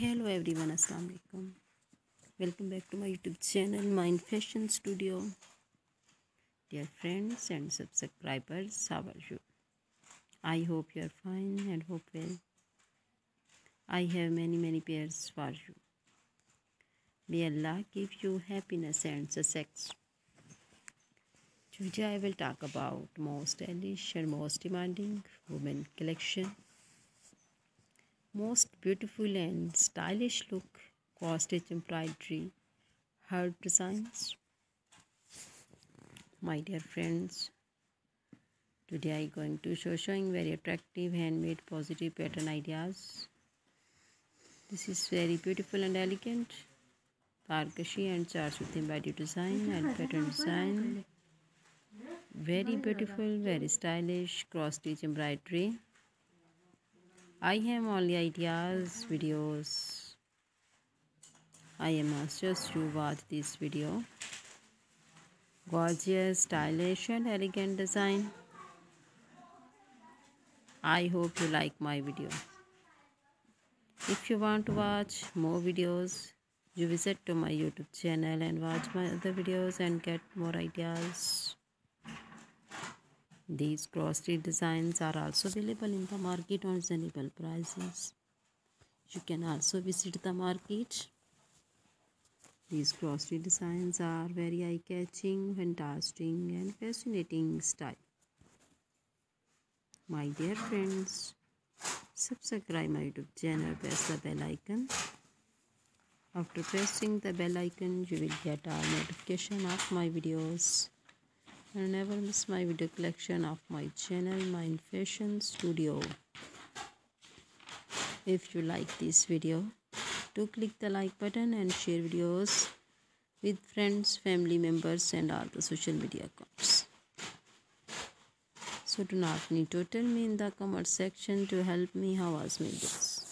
hello everyone assalamu alaikum welcome back to my youtube channel mine fashion studio. Dear friends and subscribers how are you? I hope you are fine and hope well. I have many many pairs for you. May allah give you happiness and success. Today i will talk about most stylish and most demanding women collection most beautiful and stylish look cross stitch embroidery heart designs. My dear friends today i going to show showing very attractive handmade positive pattern ideas. This is very beautiful and elegant Tarkashi and charts with embroidery design and pattern design. Very beautiful very stylish cross stitch embroidery I have only ideas, videos. I am just to watch this video. Gorgeous, stylish and elegant design. I hope you like my video. If you want to watch more videos, you visit to my YouTube channel and watch my other videos and get more ideas. These cross stitch designs are also available in the market on reasonable prices. You can also visit the market. These cross stitch designs are very eye-catching, fantastic and fascinating style. My dear friends, subscribe my YouTube channel, press the bell icon. After pressing the bell icon, you will get a notification of my videos and never miss my video collection of my channel mine fashion studio. If you like this video do click the like button and share videos with friends family members and all the social media accounts. So do not need to tell me in the comment section to help me how was my this.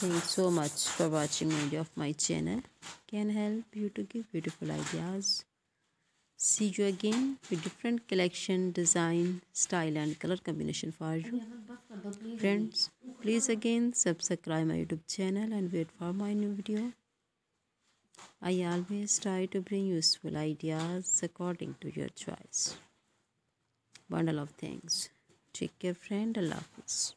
Thanks so much for watching video of my channel. Can help you to give beautiful ideas see you again with different collection design style and color combination for you. Friends please again subscribe my youtube channel and wait for my new video. I always try to bring useful ideas according to your choice. Bundle of things take care friend. Allah hafiz